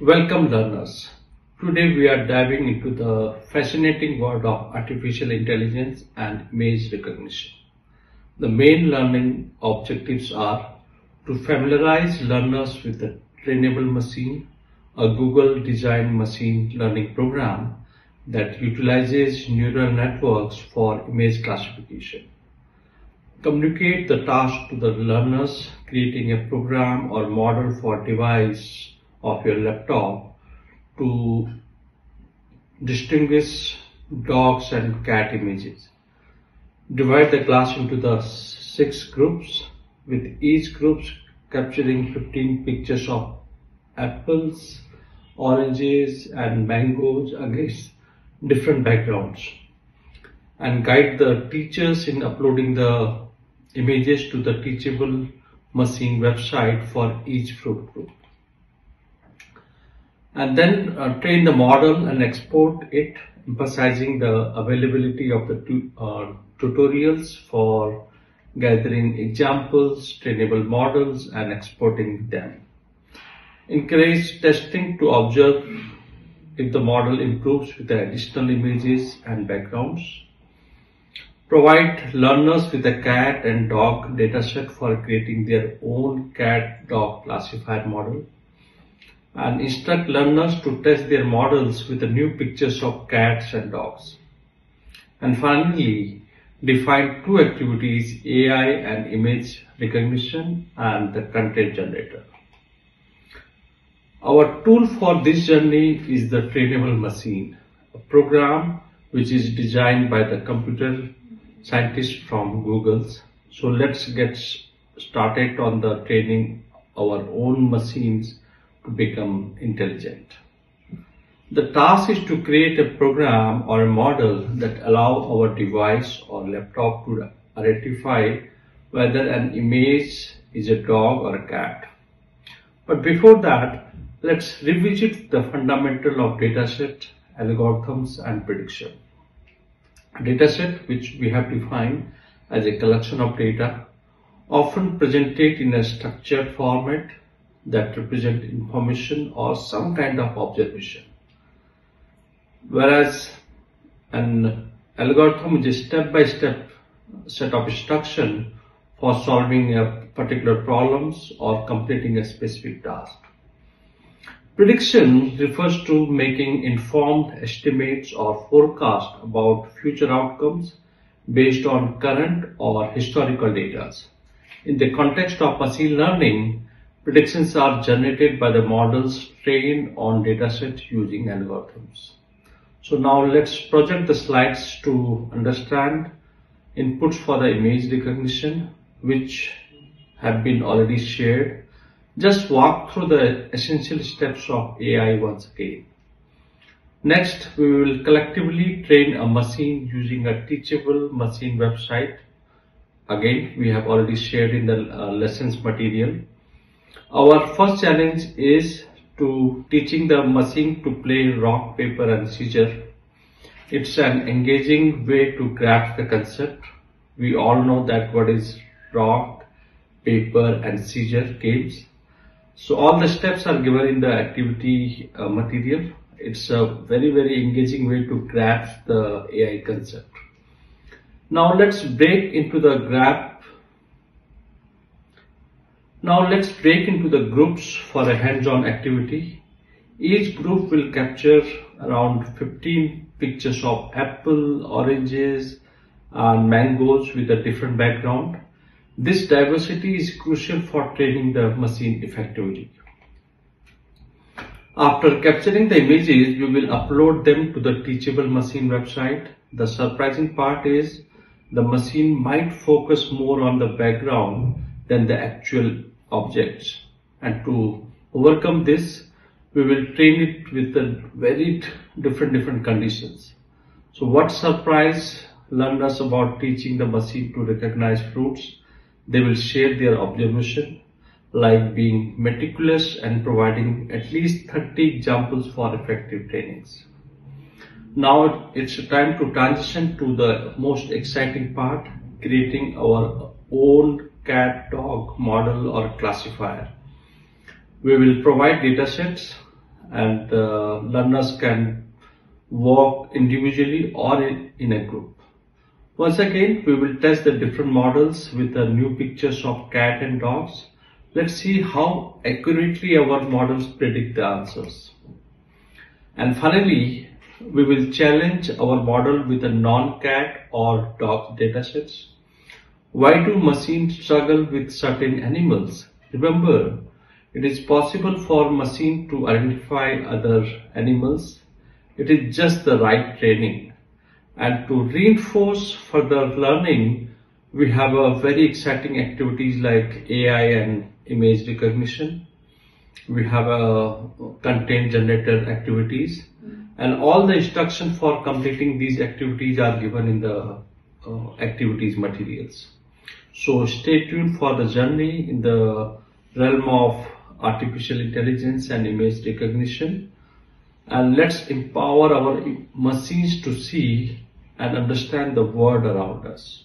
Welcome learners. Today we are diving into the fascinating world of artificial intelligence and image recognition. The main learning objectives are to familiarize learners with the trainable machine, a Google designed machine learning program that utilizes neural networks for image classification. Communicate the task to the learners, creating a program or model for device of your laptop to distinguish dogs and cat images. Divide the class into the six groups with each group capturing 15 pictures of apples, oranges and mangoes against different backgrounds and guide the teachers in uploading the images to the teachable machine website for each fruit group and then uh, train the model and export it emphasizing the availability of the uh, tutorials for gathering examples, trainable models and exporting them. Encourage testing to observe if the model improves with the additional images and backgrounds. Provide learners with a cat and dog dataset for creating their own cat dog classifier model and instruct learners to test their models with the new pictures of cats and dogs. And finally, define two activities, AI and image recognition and the content generator. Our tool for this journey is the trainable machine, a program which is designed by the computer scientists from Google's. So let's get started on the training our own machines become intelligent. The task is to create a program or a model that allow our device or laptop to identify whether an image is a dog or a cat. But before that, let's revisit the fundamental of dataset, algorithms and prediction. Dataset which we have defined as a collection of data often presented in a structured format that represent information or some kind of observation. Whereas an algorithm is a step-by-step -step set of instruction for solving a particular problems or completing a specific task. Prediction refers to making informed estimates or forecasts about future outcomes based on current or historical data. In the context of machine learning, Predictions are generated by the models trained on datasets using algorithms. So now let's project the slides to understand inputs for the image recognition which have been already shared. Just walk through the essential steps of AI once again. Next, we will collectively train a machine using a teachable machine website. Again, we have already shared in the uh, lessons material. Our first challenge is to teaching the machine to play rock, paper and scissors. It's an engaging way to grasp the concept. We all know that what is rock, paper and scissors games. So all the steps are given in the activity uh, material. It's a very, very engaging way to grasp the AI concept. Now let's break into the grab now let's break into the groups for a hands-on activity. Each group will capture around 15 pictures of apple, oranges and mangoes with a different background. This diversity is crucial for training the machine effectively. After capturing the images, we will upload them to the Teachable Machine website. The surprising part is the machine might focus more on the background than the actual objects. And to overcome this, we will train it with the very different different conditions. So what surprise learners about teaching the machine to recognize fruits? They will share their observation like being meticulous and providing at least 30 examples for effective trainings. Now it's time to transition to the most exciting part, creating our own cat dog model or classifier. We will provide datasets and uh, learners can work individually or in, in a group. Once again, we will test the different models with the new pictures of cat and dogs. Let's see how accurately our models predict the answers. And finally, we will challenge our model with a non-cat or dog datasets. Why do machines struggle with certain animals? Remember, it is possible for machine to identify other animals. It is just the right training. And to reinforce further learning, we have a very exciting activities like AI and image recognition. We have a content generator activities and all the instructions for completing these activities are given in the uh, activities materials. So stay tuned for the journey in the realm of artificial intelligence and image recognition and let's empower our machines to see and understand the world around us.